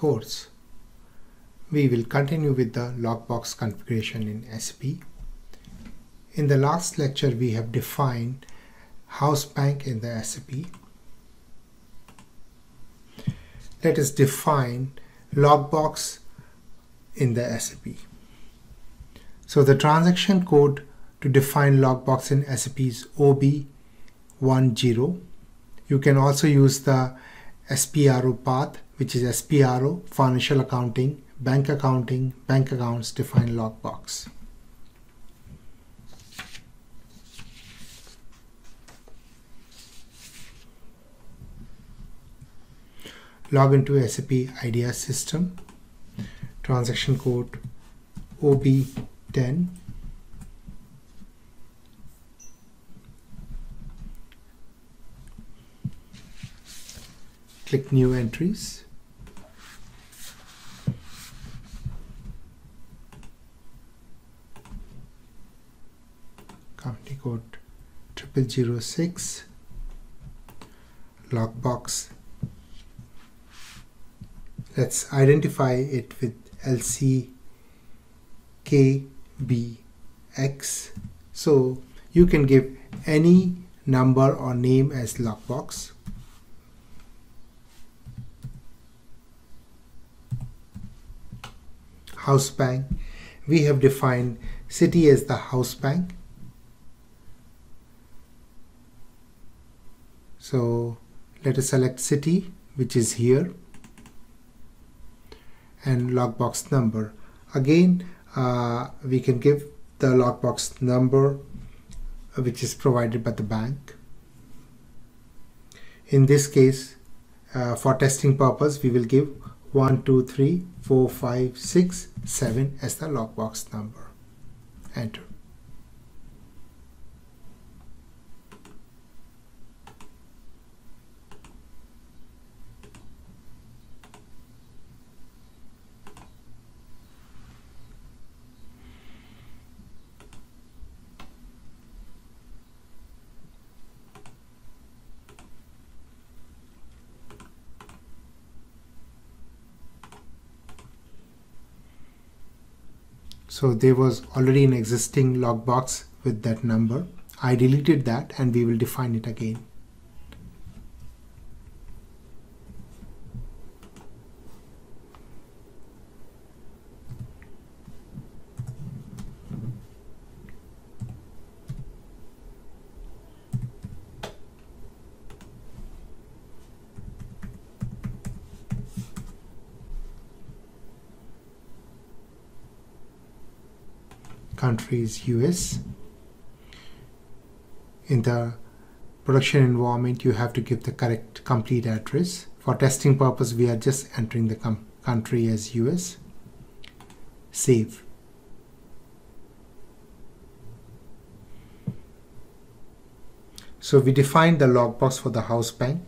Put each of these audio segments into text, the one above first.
course, we will continue with the lockbox configuration in SAP. In the last lecture, we have defined house bank in the SAP. Let us define lockbox in the SAP. So the transaction code to define lockbox in SAP is OB10. You can also use the SPRO path, which is SPRO, financial accounting, bank accounting, bank accounts define lockbox. Log into SAP IDES system, transaction code OB10 click new entries. Company code 0006 lockbox. Let's identify it with LC LCKBX so you can give any number or name as lockbox house bank. We have defined city as the house bank. So let us select city which is here and lockbox number. Again uh, we can give the lockbox number which is provided by the bank. In this case uh, for testing purpose we will give 1 2 3 4 5 6 7 as the lockbox number. Enter so there was already an existing lockbox with that number. I deleted that and we will define it again country is US. In the production environment, you have to give the correct complete address. For testing purpose, we are just entering the country as US. Save. So we defined the lockbox for the house bank.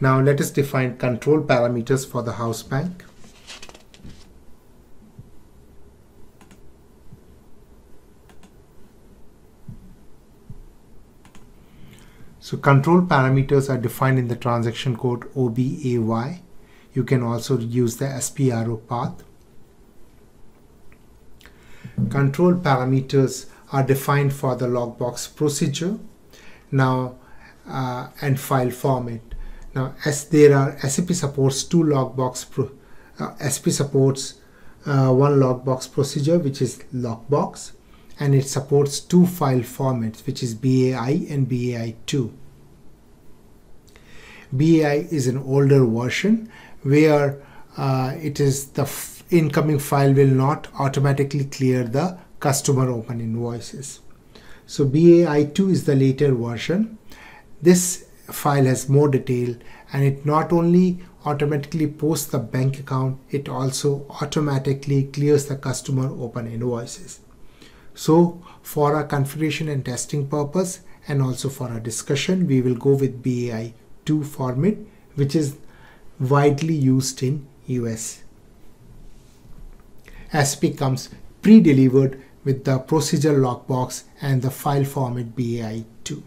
Now let us define control parameters for the house bank. So control parameters are defined in the transaction code OBAY. You can also use the SPRO path. Control parameters are defined for the lockbox procedure now uh, and file format. Now as there are SAP supports two lockbox pro, uh, SAP supports uh, one lockbox procedure which is lockbox and it supports two file formats which is BAI and BAI2. BAI is an older version where uh, it is the incoming file will not automatically clear the customer open invoices. So BAI2 is the later version. This file has more detail and it not only automatically posts the bank account, it also automatically clears the customer open invoices. So for our configuration and testing purpose and also for our discussion, we will go with BAI2 format, which is widely used in US. SAP comes pre-delivered with the procedure lockbox and the file format BAI2.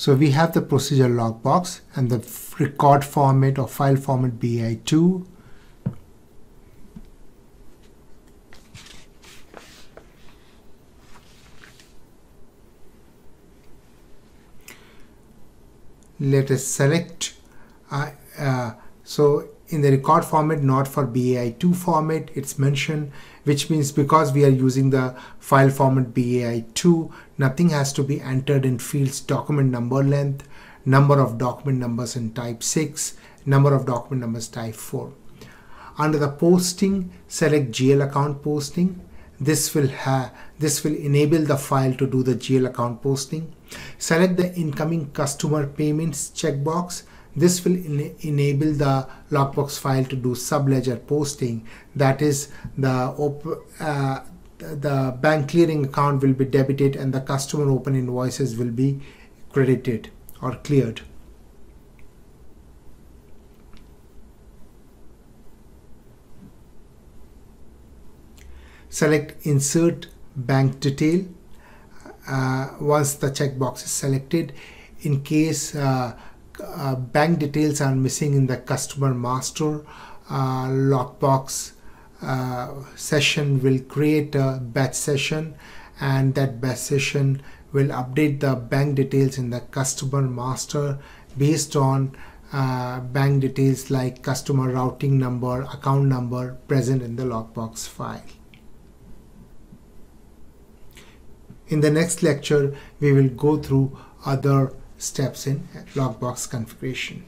So we have the procedure lockbox and the record format or file format BAI2. Let us select uh, uh, so in the record format not for BAI2 format it's mentioned which means because we are using the file format BAI2 nothing has to be entered in fields document number length number of document numbers in type 6 number of document numbers type 4 under the posting select GL account posting. This will have this will enable the file to do the GL account posting. Select the incoming customer payments checkbox this will en enable the lockbox file to do subledger posting. That is, the uh, the bank clearing account will be debited and the customer open invoices will be credited or cleared. Select insert bank detail. Uh, once the checkbox is selected, in case uh, uh, bank details are missing in the customer master uh, lockbox uh, session will create a batch session and that batch session will update the bank details in the customer master based on uh, bank details like customer routing number, account number present in the lockbox file. In the next lecture, we will go through other steps in Lockbox configuration.